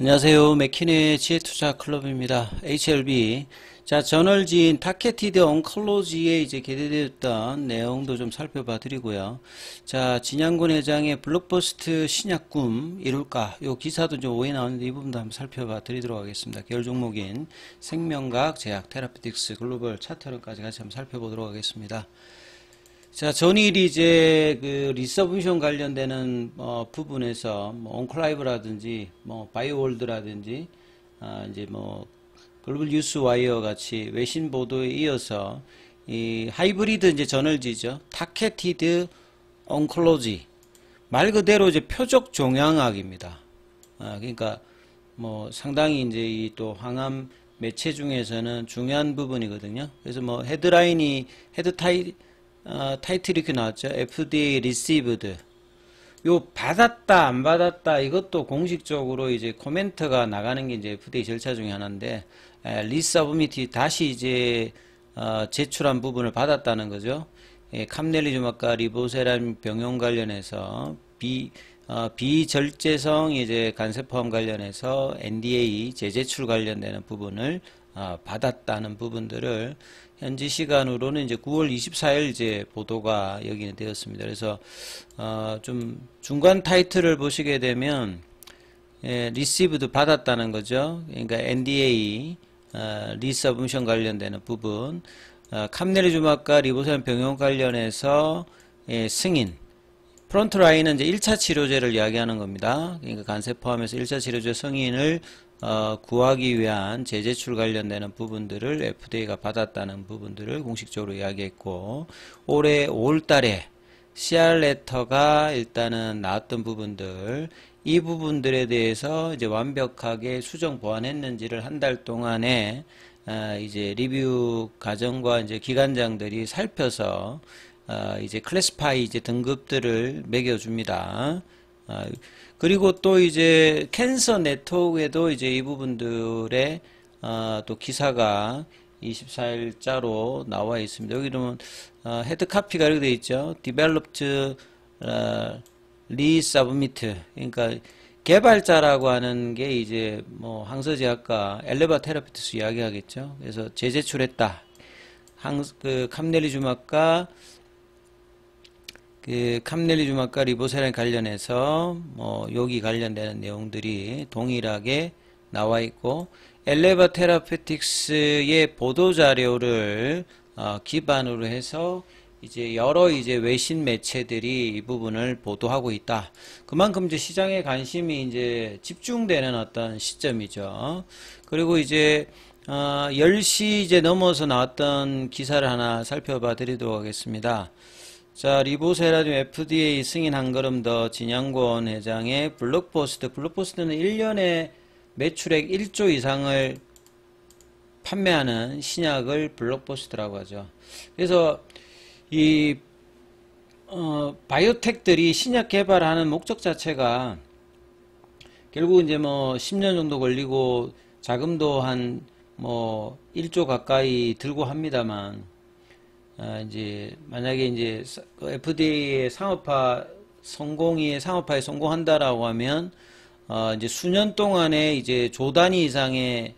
안녕하세요. 맥키네 지혜투자 클럽입니다. HLB. 자, 저널지인 Targeted Oncology에 이제 게재되었던 내용도 좀 살펴봐 드리고요. 자, 진양곤 회장의 블록버스터 신약 꿈 이룰까? 요 기사도 좀 오해 나오는데 이 부분도 한번 살펴봐 드리도록 하겠습니다. 계열 종목인 생명과학, 제약, 테라퓨틱스, 글로벌 차트론까지 같이 한번 살펴보도록 하겠습니다. 자, 전일이 이제 그 resubmission 관련되는 어, 부분에서 뭐 OncLive라든지 뭐 바이오월드라든지 아, 이제 뭐 글로벌 뉴스 와이어 같이 외신 보도에 이어서 이 하이브리드 이제 저널지죠. Targeted Oncology 말 그대로 이제 표적 종양학입니다. 아, 그러니까 뭐 상당히 이제 이 또 항암 매체 중에서는 중요한 부분이거든요. 그래서 뭐 헤드라인이 헤드 타이 어, 타이틀이 이렇게 나왔죠. FDA received. 요 받았다 안 받았다 이것도 공식적으로 이제 코멘트가 나가는 게 이제 FDA 절차 중에 하나인데 리서브미티 다시 이제 어, 제출한 부분을 받았다는 거죠. 예, 캄넬리주막과 리보세란 병용 관련해서 비 어, 비절제성 이제 간세포함 관련해서 NDA 재제출 관련되는 부분을 어, 받았다는 부분들을 현지 시간으로는 이제 9월 24일 이제 보도가 여기는 되었습니다. 그래서 어, 좀 중간 타이틀을 보시게 되면 예, receive도 받았다는 거죠. 그러니까 NDA 어, resubmission 관련되는 부분 어, 캄렐리주맙과 리보세라닙 병용 관련해서 예, 승인 front line은 이제 1차 치료제를 이야기하는 겁니다. 그러니까 간세포암 해서 1차 치료제 승인을 어, 구하기 위한 재제출 관련되는 부분들을 FDA가 받았다는 부분들을 공식적으로 이야기했고 올해 5월달에 CR 레터가 일단은 나왔던 부분들 이 부분들에 대해서 이제 완벽하게 수정 보완했는지를 한 달 동안에 어, 이제 리뷰 과정과 이제 기관장들이 살펴서 어, 이제 클래스파이 이제 등급들을 매겨줍니다. 어, 그리고 또 이제 캔서 네트워크에도 이제 이 부분들의 어, 또 기사가 24일자로 나와 있습니다. 여기 보면 어, head copy가 이렇게 되어 있죠. developed 어, resubmit 그러니까 개발자라고 하는 게 이제 뭐 항서제약과 엘레바 테라퓨틱스 이야기하겠죠. 그래서 재제출했다. 항, 그 캄렐리주맙과 그 캄렐리주맙과 리보세라닙 관련해서 뭐 여기 관련되는 내용들이 동일하게 나와 있고 엘레바 테라퓨틱스의 보도 자료를 어, 기반으로 해서 이제 여러 이제 외신 매체들이 이 부분을 보도하고 있다. 그만큼 이제 시장의 관심이 이제 집중되는 어떤 시점이죠. 그리고 이제 어, 10시 이제 넘어서 나왔던 기사를 하나 살펴봐 드리도록 하겠습니다. 자, 리보세라닙 FDA 승인 한 걸음 더 진양곤 회장의 블록버스터. 블록버스터는 1년에 매출액 1조 이상을 판매하는 신약을 블록포스트라고 하죠. 그래서 이 어, 바이오텍들이 신약 개발하는 목적 자체가 결국 이제 뭐 10년 정도 걸리고 자금도 한 뭐 1조 가까이 들고 합니다만 어, 이제 만약에 이제 그 FDA의 상업화 성공이 상업화에 성공한다라고 하면 어 이제 수년 동안에 이제 조 단위 이상의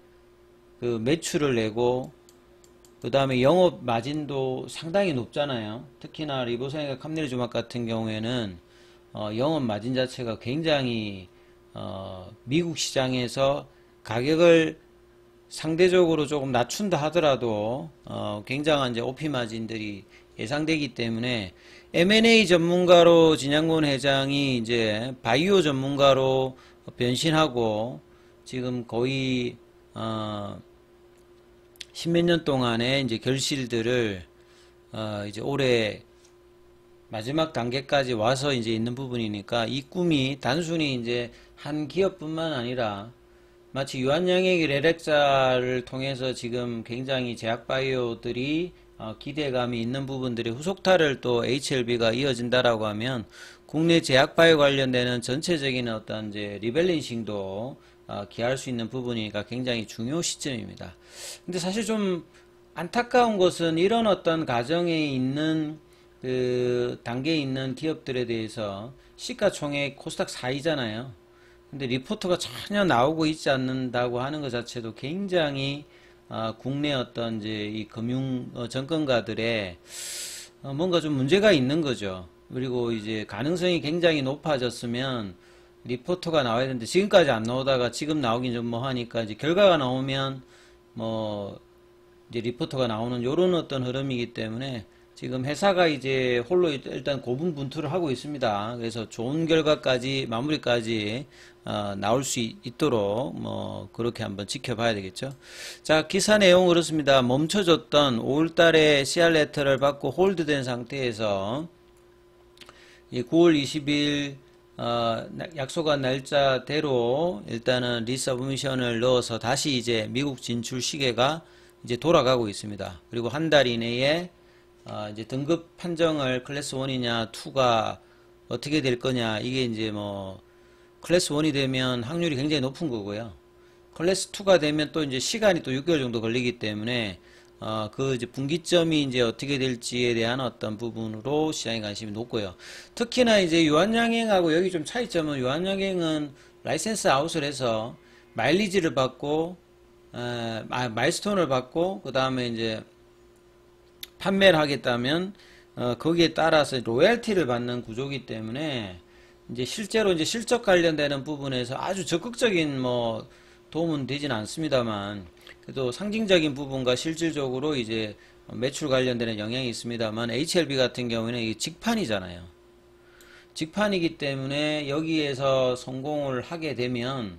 그 매출을 내고 그 다음에 영업 마진도 상당히 높잖아요. 특히나 리보사이가 캄네리 주막 같은 경우에는 어 영업 마진 자체가 굉장히 어 미국 시장에서 가격을 상대적으로 조금 낮춘다 하더라도 어, 굉장한 이제 오피 마진들이 예상되기 때문에 M&A 전문가로 진양곤 회장이 이제 바이오 전문가로 변신하고 지금 거의 어, 십몇 년 동안의 이제 결실들을 어, 이제 올해 마지막 단계까지 와서 이제 있는 부분이니까 이 꿈이 단순히 이제 한 기업뿐만 아니라 마치 유한양액 레렉자를 통해서 지금 굉장히 제약바이오들이 어, 기대감이 있는 부분들이 후속타를 또 HLB가 이어진다라고 하면 국내 제약바이오 관련되는 전체적인 어떤 이제 리밸런싱도 어, 기할 수 있는 부분이니까 굉장히 중요 시점입니다. 근데 사실 좀 안타까운 것은 이런 어떤 가정에 있는 그 단계에 있는 기업들에 대해서 시가총액 코스닥 4위잖아요. 근데 리포트가 전혀 나오고 있지 않는다고 하는 것 자체도 굉장히 어, 국내 어떤 이제 이 금융 어, 정권가들의 어, 뭔가 좀 문제가 있는 거죠. 그리고 이제 가능성이 굉장히 높아졌으면 리포터가 나와야 되는데 지금까지 안 나오다가 지금 나오긴 좀 뭐 하니까 이제 결과가 나오면 뭐 이제 리포터가 나오는 요런 어떤 흐름이기 때문에 지금 회사가 이제 홀로 일단 고분분투를 하고 있습니다. 그래서 좋은 결과까지 마무리까지 어, 나올 수 있도록 뭐 그렇게 한번 지켜봐야 되겠죠. 자 기사 내용 그렇습니다. 멈춰졌던 5월달에 CR 레터를 받고 홀드된 상태에서 9월 20일 어, 약속한 날짜대로 일단은 리서브미션을 넣어서 다시 이제 미국 진출 시계가 이제 돌아가고 있습니다. 그리고 한 달 이내에 어, 이제 등급 판정을 클래스 1이냐 2가 어떻게 될 거냐 이게 이제 뭐 클래스 1이 되면 확률이 굉장히 높은 거고요. 클래스 2가 되면 또 이제 시간이 또 6개월 정도 걸리기 때문에 어, 그 이제 분기점이 이제 어떻게 될지에 대한 어떤 부분으로 시장의 관심이 높고요. 특히나 이제 유한양행하고 여기 좀 차이점은 유한양행은 license out을 해서 마일리지를 받고 에, 아, milestone을 받고 그 다음에 이제 판매를 하겠다면 어, 거기에 따라서 로열티를 받는 구조기 때문에 이제 실제로 이제 실적 관련되는 부분에서 아주 적극적인 뭐 도움은 되진 않습니다만 그래도 상징적인 부분과 실질적으로 이제 매출 관련되는 영향이 있습니다만 HLB 같은 경우에는 이게 직판이잖아요. 직판이기 때문에 여기에서 성공을 하게 되면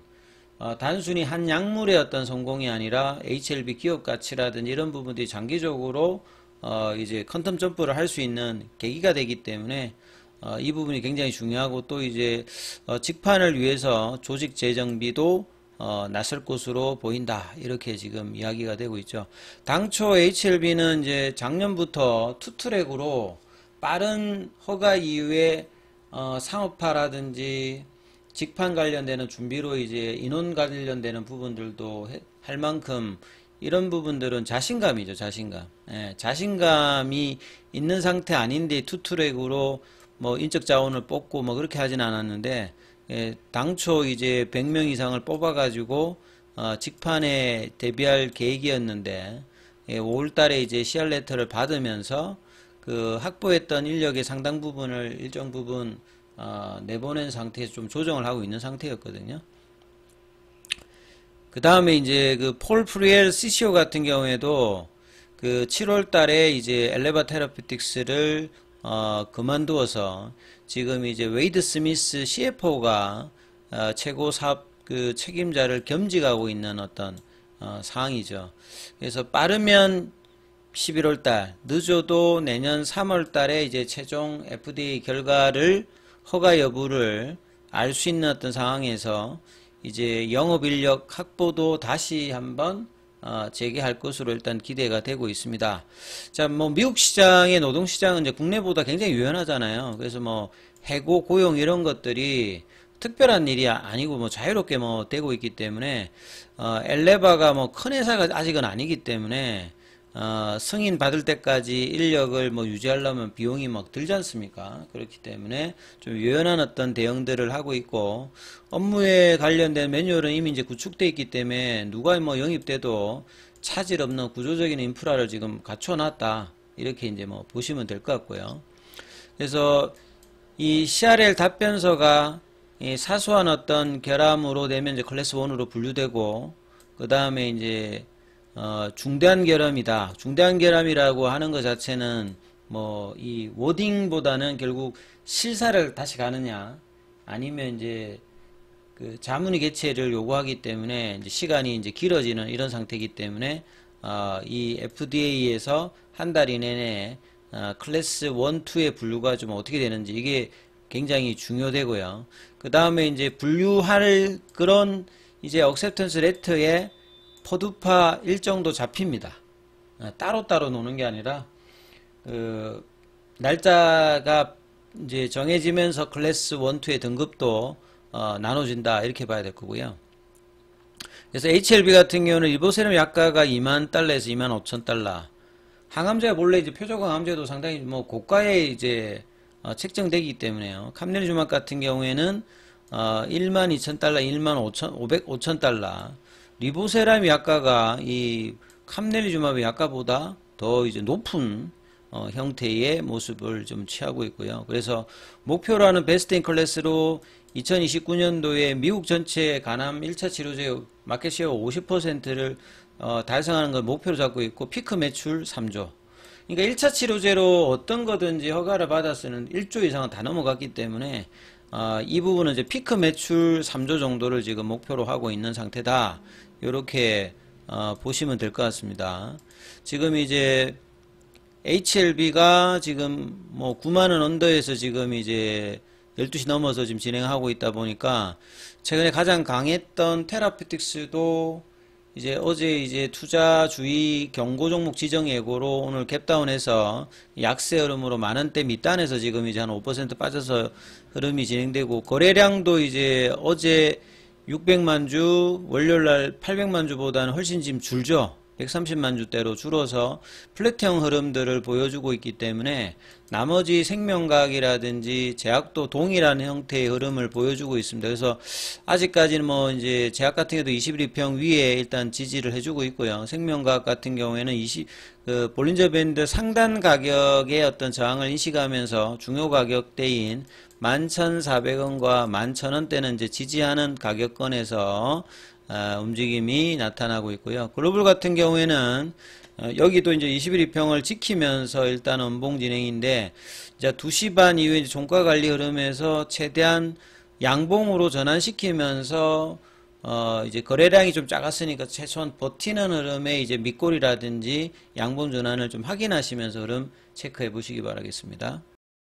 어, 단순히 한 약물의 어떤 성공이 아니라 HLB 기업 가치라든지 이런 부분들이 장기적으로 어, 이제 quantum jump를 할 수 있는 계기가 되기 때문에 어, 이 부분이 굉장히 중요하고 또 이제 어, 직판을 위해서 조직 재정비도 어, 나설 것으로 보인다 이렇게 지금 이야기가 되고 있죠. 당초 HLB는 이제 작년부터 two-track으로 빠른 허가 이후에 어, 상업화라든지 직판 관련되는 준비로 이제 인원 관련되는 부분들도 할 만큼 이런 부분들은 자신감이죠, 자신감. 예, 자신감이 있는 상태 아닌데 투트랙으로 뭐 인적 자원을 뽑고 뭐 그렇게 하진 않았는데 예, 당초 이제 100명 이상을 뽑아가지고 어, 직판에 대비할 계획이었는데 예, 5월달에 이제 시알 레터를 받으면서 그 확보했던 인력의 상당 부분을 일정 부분 어, 내보낸 상태에서 좀 조정을 하고 있는 상태였거든요. 그 다음에 이제 그 폴 프리엘 CCO 같은 경우에도 그 7월 달에 이제 엘레바 테라퓨틱스를 어, 그만두어서 지금 이제 웨이드 스미스 CFO가 어, 최고 사업 그 책임자를 겸직하고 있는 어떤 어, 상황이죠. 그래서 빠르면 11월 달, 늦어도 내년 3월 달에 이제 최종 FDA 결과를 허가 여부를 알 수 있는 어떤 상황에서 이제 영업 인력 확보도 다시 한번 어, 재개할 것으로 일단 기대가 되고 있습니다. 자, 뭐 미국 시장의 노동 시장은 이제 국내보다 굉장히 유연하잖아요. 그래서 뭐 해고, 고용 이런 것들이 특별한 일이 아니고 뭐 자유롭게 뭐 되고 있기 때문에 어, 엘레바가 뭐 큰 회사가 아직은 아니기 때문에 어, 승인 받을 때까지 인력을 뭐 유지하려면 비용이 막 들지 않습니까? 그렇기 때문에 좀 유연한 어떤 대응들을 하고 있고 업무에 관련된 매뉴얼은 이미 이제 구축돼 있기 때문에 누가 뭐 영입돼도 차질 없는 구조적인 인프라를 지금 갖춰놨다 이렇게 이제 뭐 보시면 될 것 같고요. 그래서 이 CRL 답변서가 이 사소한 어떤 결함으로 되면 이제 클래스 1으로 분류되고 그 다음에 이제 어, 중대한 결함이다. 중대한 결함이라고 하는 것 자체는 뭐 이 워딩보다는 결국 실사를 다시 가느냐 아니면 이제 그 자문의 개최를 요구하기 때문에 이제 시간이 이제 길어지는 이런 상태이기 때문에 어, 이 FDA에서 한 달 이내에 어, 클래스 1, 2의 분류가 좀 어떻게 되는지 이게 굉장히 중요되고요. 그 다음에 이제 분류할 그런 이제 억셉턴스 레터에 포두파 일정도 잡힙니다. 어, 따로 따로 노는 게 아니라 그 날짜가 이제 정해지면서 클래스 1, 2의 등급도 어, 나눠진다 이렇게 봐야 될 거고요. 그래서 HLB 같은 경우는 일보세럼 약가가 2만 달러에서 2만 5천 달러. 항암제가 본래 이제 표적 항암제도 상당히 뭐 고가에 이제 어, 책정되기 때문에요. 카멜리주막 같은 경우에는 어, 1만 2천 달러, 1만 5천, 500, 5천 달러. 리보세라닙 약가가 이 캄렐리주맙 약가보다 더 이제 높은 어, 형태의 모습을 좀 취하고 있고요. 그래서 목표라는 best in class로 2029년도에 미국 전체 간암 1차 치료제 market share 50%를 어, 달성하는 걸 목표로 잡고 있고 피크 매출 3조. 그러니까 1차 치료제로 어떤 거든지 허가를 받았으면 1조 이상은 다 넘어갔기 때문에 어, 이 부분은 이제 피크 매출 3조 정도를 지금 목표로 하고 있는 상태다. 이렇게 어, 보시면 될 것 같습니다. 지금 이제 HLB가 지금 뭐 9만원 언더에서 지금 이제 12시 넘어서 지금 진행하고 있다 보니까 최근에 가장 강했던 테라피틱스도 이제 어제 이제 투자 주의 경고 종목 지정 예고로 오늘 갭다운해서 약세 흐름으로 만원대 밑단에서 지금 이제 한 5% 빠져서 흐름이 진행되고 거래량도 이제 어제 600만 주 월요일 날 800만 주보다는 훨씬 지금 줄죠. 130만 주대로 줄어서 플랫형 흐름들을 보여주고 있기 때문에 나머지 생명과학이라든지 제약도 동일한 형태의 흐름을 보여주고 있습니다. 그래서 아직까지는 뭐 이제 제약 같은 경우도 21평 위에 일단 지지를 해주고 있고요. 생명과학 같은 경우에는 20, 그 볼린저 밴드 상단 가격의 어떤 저항을 인식하면서 중요 가격대인 11,400원과 11,000원대는 이제 지지하는 가격권에서 아, 움직임이 나타나고 있고요. 글로벌 같은 경우에는 어, 여기도 이제 21평을 지키면서 일단 원봉 진행인데 이제 2시 반 이후에 종가 관리 흐름에서 최대한 양봉으로 전환시키면서 어 이제 거래량이 좀 작았으니까 최소한 버티는 흐름에 이제 밑골이라든지 양봉 전환을 좀 확인하시면서 흐름 체크해 보시기 바라겠습니다.